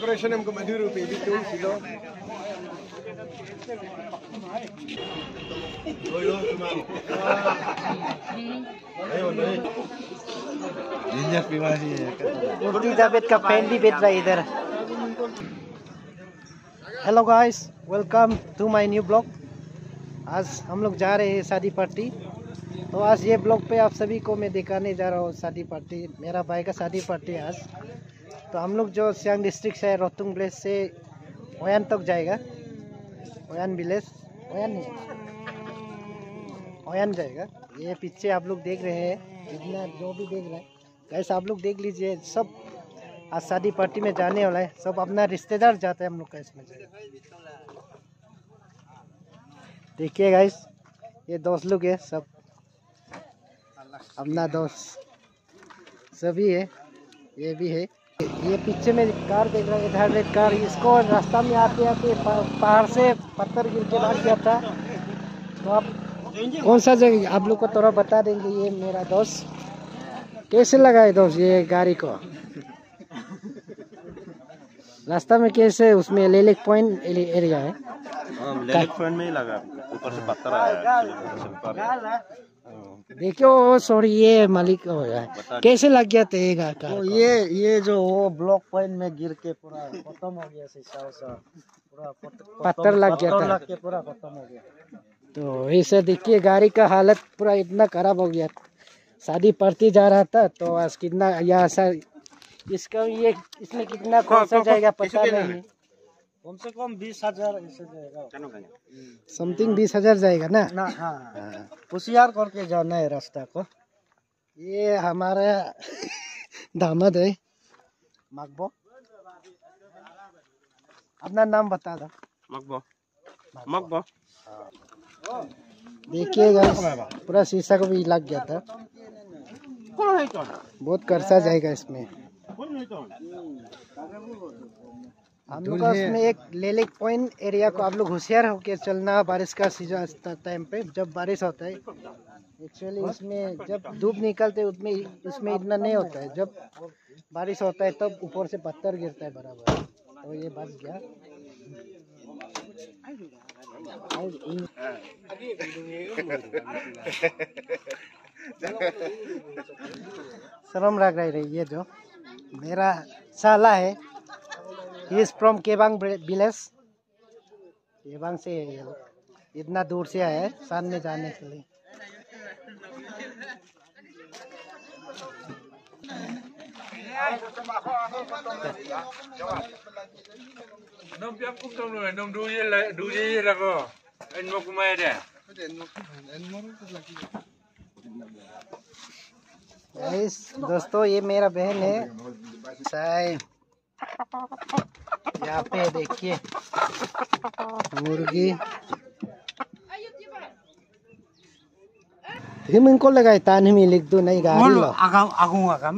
Yang kemaduru pilih tu silo. मूर्ति जावेद का fan भी बैठ रहा है इधर। Hello guys welcome to my new blog आज हम लोग जा रहे हैं शादी पार्टी। तो आज ये ब्लॉग पे आप सभी को मैं दिखाने जा रहा हूँ शादी पार्टी। मेरा भाई का शादी पार्टी है आज। तो हम लोग जो सियांग डिस्ट्रिक्ट से रोहतुंग विलेज से ओयान तक जाएगा। ओयान विलेज ओयान नहीं, ओयान जाएगा। ये पीछे आप लोग देख रहे हैं, जितना जो भी देख रहे हैं। गैस आप लोग देख लीजिए, सब आज शादी पार्टी में जाने वाला है। सब अपना रिश्तेदार जाते हैं हम लोग का इसमें देखिए गाइस ये दोस्त लोग है सब। अपना दोस्त सभी है, ये भी है। ये पीछे में कार देख रहा है इधर रेड कार इसको रास्ता में आते आते पहाड़ से पत्थर गिर के लग गया था। तो आप कौन सा जगह आप लोग को थोड़ा बता देंगे ये मेरा दोस्त। कैसे लगा है दोस्त ये गाड़ी को? रास्ता में कैसे उसमें लेलिक पॉइंट एरिया है? लेग फ्रंट में ही लगा ऊपर से पत्थर आया ऊपर। देखियो सॉरी ये मालिक हो गया। है कैसे लग गया था ये गा- कार तो ये ये जो वो ब्लॉक पॉइंट में गिर के पूरा खत्म हो गया शीशा उसा पूरा पत्थर लग गया था। लग के पूरा खत्म हो गया। तो ऐसे देखिए गाड़ी का हालत पूरा इतना खराब हो गया। शादी पार्टी जा रहा था तो आज कितना यहाँ सा इसका ये इसमें कितना खर्चा जाएगा पता नहीं। कम से कम बीस हज़ार ऐसे जाएगा। समथिंग बीस हज़ार जाएगा ना? ना हाँ होशियार करके जाना है रास्ता को। ये हमारा दामाद है। मकबो। अपना नाम बता दो। मकबो। मकबो। देखिए पूरा शीशा को भी लग गया था। बहुत खर्चा जाएगा इसमें। हम लोग उसमें एक लेलेक पॉइंट एरिया को आप लोग होशियार होके चलना बारिश का सीज़न टाइम पे जब बारिश होता है। एक्चुअली इसमें जब धूप निकलते उसमें उसमें इतना नहीं होता है। जब बारिश होता है तब ऊपर से पत्थर गिरता है बराबर। तो ये बच गया शर्म लग रही है ये जो। मेरा साला है। He is from Kebang village Kebang से है ये लोग इतना दूर से आया है सान में जाने के लिए Nông piap kum tông rồi, nông đu gì là đu gì là có. Anh mua kum ai đây? Guys दोस्तों ये मेरा बहन है साई यहाँ पे देखिए मुर्गी हिम इनको लगाए तान हिम लिख दो नहीं गाड़ी लो agam agung agam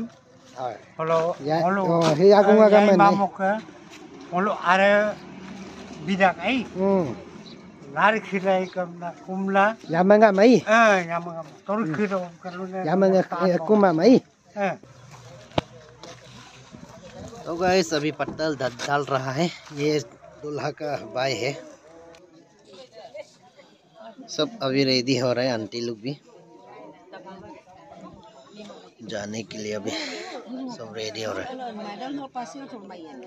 kalau Ya, kalau oh, hi agung eh, agam yai ini. mamuk ke kalau ada bidak ai hmm lari khilai kamna kumla yaman nga mai eh nyamang ngam तो guys अभी पत्तल ध- डाल रहा है। ये दूल्हा का भाई है। सब अभी रेडी हो रहे हैं आंटी लोग भी। जाने के लिए अभी सब रेडी हो रहे हैं।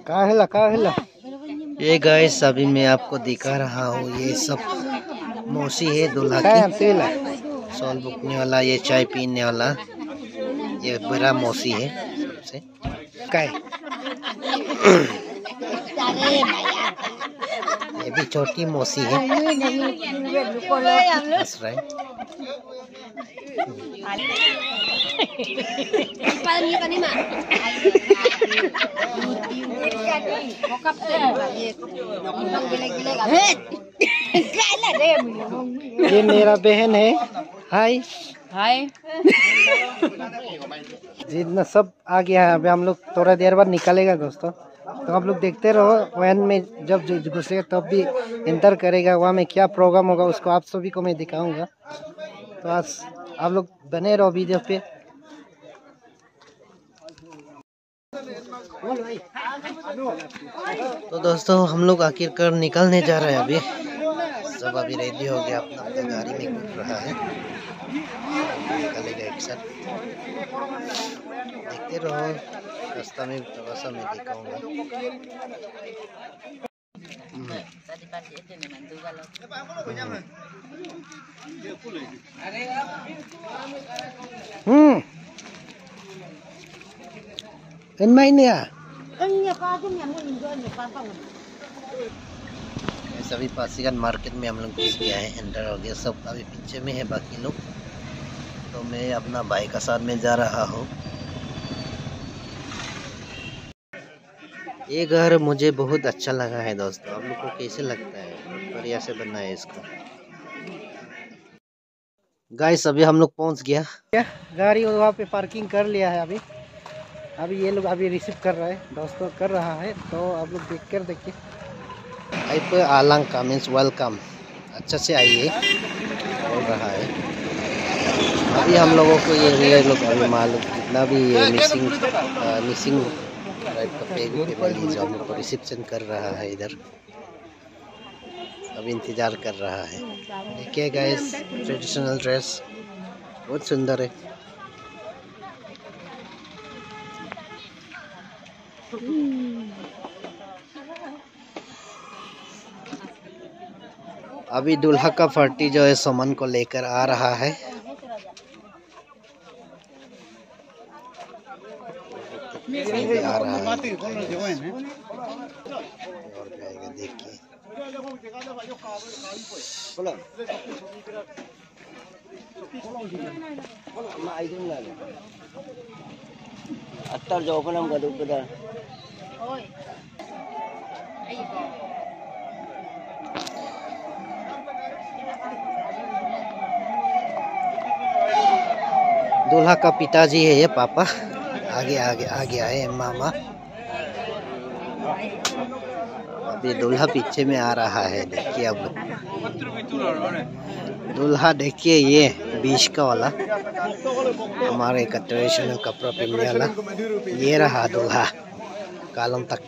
कहाँ है कहाँ है ये गाइस अभी मैं आपको दिखा रहा हूँ ये सब मौसी है दूल्हा की। सॉल बुकने वाला ये चाय पीने वाला ये बड़ा मौसी है सबसे। काय ये भी छोटी मौसी है। That's right. ये मेरा बहन है। हाय। हाय। जितना सब आ गया है अभी हम लोग थोड़ा देर बाद निकलेगा दोस्तों। तो आप लोग देखते रहो, वैन में जब घुसेगा तब भी इंटर करेगा, वहाँ में क्या प्रोग्राम होगा, उसको आप सभी को मैं दिखाऊँगा। तो आज आप लोग बने रहो वीडियो पे। तो दोस्तों, हम लोग आखिरकार निकलने जा रहे हैं अभी। सब अभी रेडी हो गया, अपना अपना गाड़ी में घूम रहा है। निकलेगा देखते रहो रास्ता में थोड़ा सा मैं दिखाऊँगा Hmm. Kan main ya? सभी पासीघाट मार्केट में हम लोग घुस गया है, एंटर हो गया, सब अभी पीछे में है बाकी लोग तो मैं अपना भाई का साथ में जा रहा हूँ। ये घर मुझे बहुत अच्छा लगा है दोस्तों। आप लोग को कैसे लगता है? बढ़िया से बना है इसको। गाइस अभी हम लोग पहुँच गया। गाड़ी वहाँ पे पार्किंग कर लिया है अभी। अभी ये लोग अभी रिसीव कर रहे है। दोस्तों कर रहा है। तो आप लोग देख कर देखिए। आई पे आलंग का मीन्स वेलकम अच्छा से आइए। बोल रहा है। अभी हम लोगों को ये ये लोग अभी मालूम जितना भी ये मिसिंग मिसिंग राइट का रिसेप्शन कर रहा है इधर। अभी इंतज़ार कर रहा है। देखिए गाइस ट्रेडिशनल ड्रेस बहुत सुंदर है। अभी दूल्हा का फर्टी जो है सुमन को लेकर आ रहा है। अभी आ रहा है। और देखिए pada. दूल्हा का पिताजी है ये पापा। आगे आगे आगे आए मामा अभी दूल्हा पीछे में आ रहा है देखिए अब दूल्हा देखिए ये बीच का वाला हमारे ट्रेडिशनल कपड़ा पहनने वाला ये रहा दूल्हा कालम तक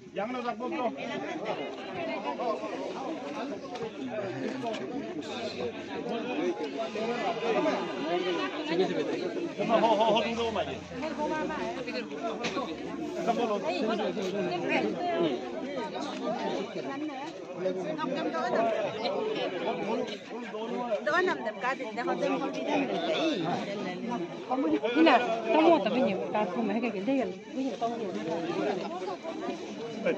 羊肉的锅锅。什么？好好好，龙舟买的。么？Да она мне гадит, да вот он мне дает. Ина, там вот, видишь, там мы, как идея, видишь, там вот.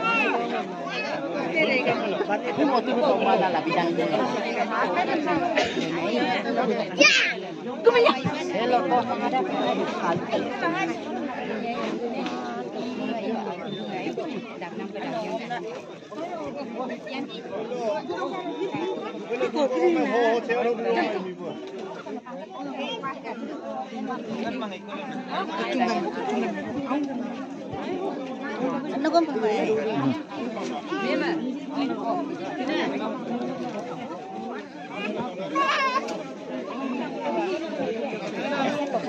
Un motivo por guardar la vida. ¡Ya! ¡Cómo ya! Se lo cojan ahora para el salto. nó có một người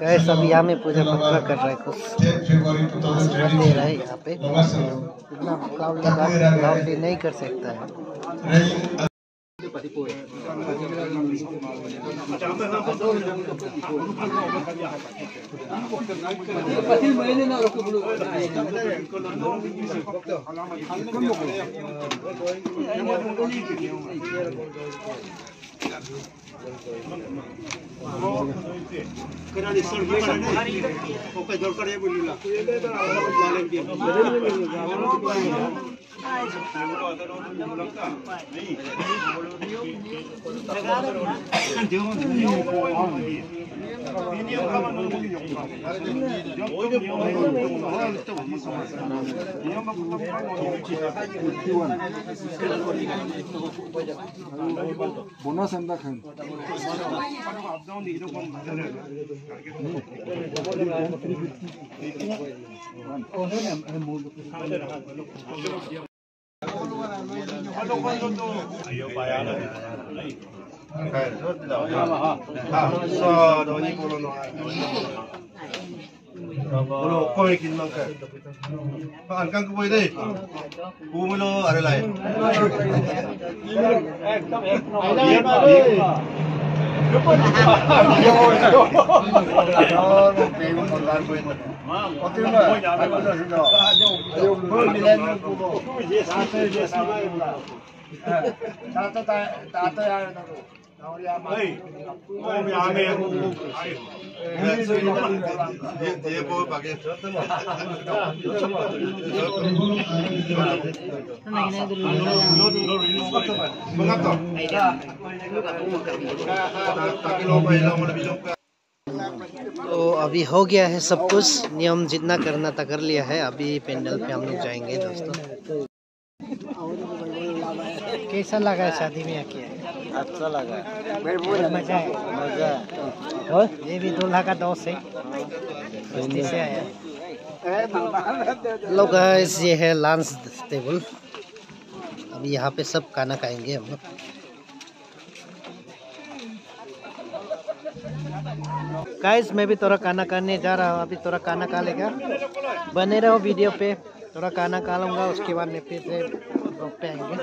गए सब यहाँ में पूजा पत्रा कर रहे कुछ? 10 फरवरी आशीर्वाद दे रहा यहाँ पे। इतना मुकाबला नहीं कर सकता है। 的过。কেনেকৈ দৰকাৰ বুলি লাগে Bona senda khan. Thank you. Pulau kau yang kini mangkat. Pak Angkang kau boleh deh. Bumi lo ada lain. Dia mari. Jumpa. Yo, yo. Kalau pengen mondar boleh. Mengatur. Tapi lupa ilmu lebih lupa. तो अभी हो गया है सब कुछ। नियम जितना करना था कर लिया है। अभी पेंडल पे हम लोग जाएँगे दोस्तों। कैसा लगा शादी में आके? अच्छा लगा। मज़ा है। मज़ा और? ये भी दूल्हा का दोस्त है। से आया। लोग गाइस ये है लंच टेबल अभी यहाँ पे सब खाना खाएँगे हम लोग। गाइस मैं भी थोड़ा खाना खाने जा रहा हूँ। अभी थोड़ा खाना खा लेगा। बने रहो वीडियो पे। थोड़ा खाना खा लूँगा उसके बाद मैं फिर से ब्लॉग पे आएँगे।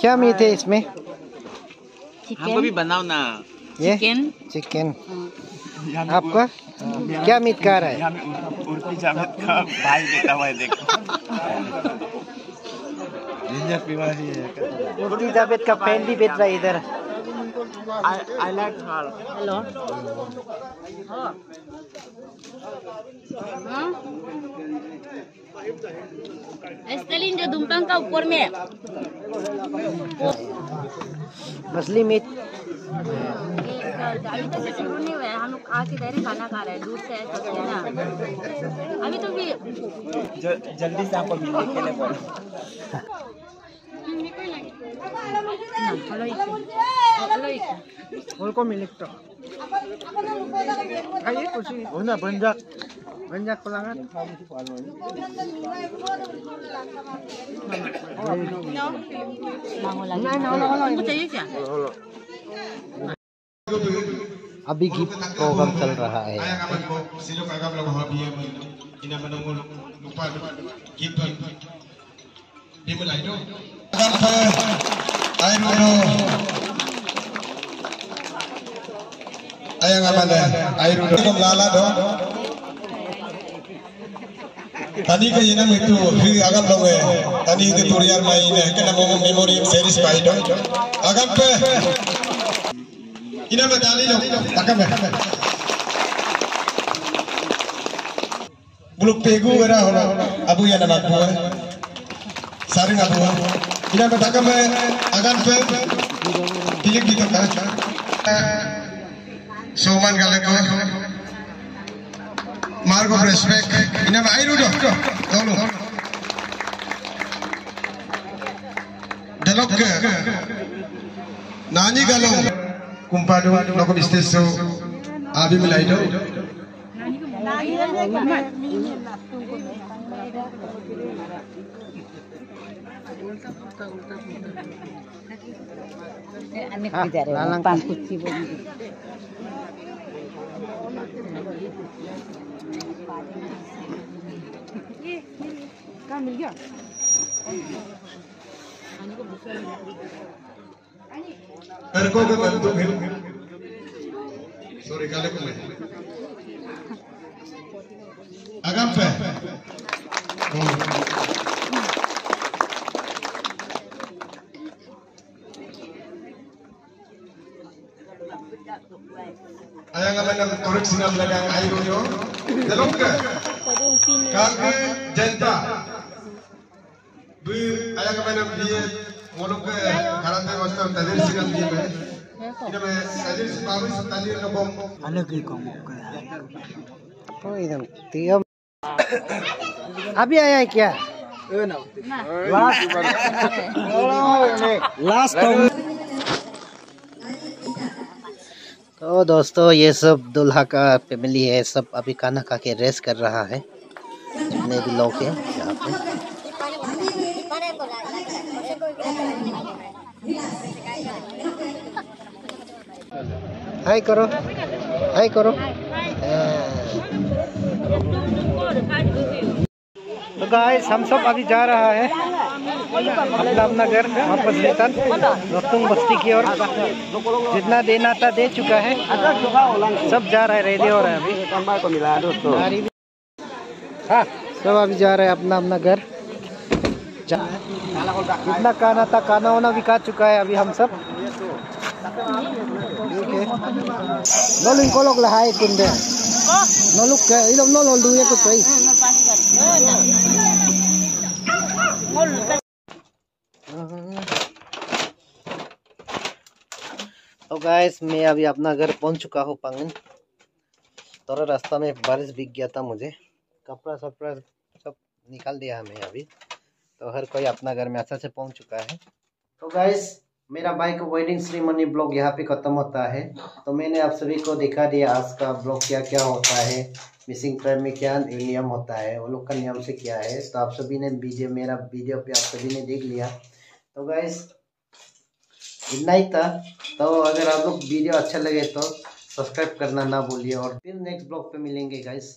क्या मीट है इसमें? हमको भी बनाओ ना। ये? चिकन चिकन आपका? क्या मीट खा रहा है? उर्फी जावेद का भाई हुआ है देखो। उर्दी जावेद का फ़ैन भी बैठ रहा है इधर I like her hello Estelin dia tumpang kau ऊपर में मछली मीट अभी तक से शुरू नहीं हुआ है हम लोग खा आके डायरेक्ट खाना खा रहे हैं दूध से है ना अभी तो भी जल्दी से आपको मिलने के लिए बोलो उनको मिले तो हो ना बन जा Banyak pelanggan. मांगो लगे तुमको चाहिए क्या अभी गिफ्ट प्रोग्राम चल रहा है Ayang aman I don't know. I am a man. dong. don't tani ka yena mitu hi agam longe tani hi turiyar mai ne ke na momo series pahit dong. agam pe ina me dali lo agam me buluk pegu era abu ya nama ku sari ngabu ina ko taga me agan pe dilek di kota soman gale margo respect ina ma airu do tolu dalok nani galo kumpadu loko bistesu abi mulai do nani ko मिल गया Erko ke bantu him. Sorry kali ko may. Agam pe. Nga man korek sinam lagang ayo nyo. Dalong ka. Kag jenta. Bu ayang nga man biye ngolok ke karante wasta tadir sinam biye me. Ina me tadir si babu sa tadir ka bom. तो एकदम तिगम अभी आया है क्या last तो दोस्तों ये सब दूल्हा का फैमिली है सब अभी खाना खा के रेस्ट कर रहा है। जितने भी लोग हैं यहाँ पे। हाय करो हाय करो तो गाइस हम सब अभी जा रहा है। रामनगर वापस रिटर्न रफ्तुंग बस्ती की ओर। जितना देना था दे चुका है। सब जा रहा है, रेडी हो रहा है अभी। हाँ। सब अभी जा रहे हैं अपना अपना घर जितना खाना था, खाना वाना भी खा चुका है अभी हम सब। ठीक है लोग लहाए कुंडे नोलुक के इलोग नोलोल दुए को तो तो गाइस मैं अभी अपना घर पहुँच चुका हूँ पंगन। थोड़ा रास्ता में बारिश भीग गया था मुझे। कपड़ा सपड़ा सब निकाल दिया हमें अभी। तो हर कोई अपना घर में अच्छा से पहुँच चुका है। तो गाइस मेरा बाइक वेडिंग सेरेमनी ब्लॉग यहाँ पे ख़त्म होता है। तो मैंने आप सभी को दिखा दिया आज का ब्लॉग क्या क्या होता है। मिसिंग ट्रेन में क्या नियम होता है, वो लोग का नियम से क्या है। तो आप सभी ने वीडियो, मेरा वीडियो पे आप सभी ने देख लिया। तो गाइस इतना ही था तो अगर आप लोग वीडियो अच्छा लगे तो सब्सक्राइब करना ना भूलिए और फिर नेक्स्ट ब्लॉग पे मिलेंगे गाइस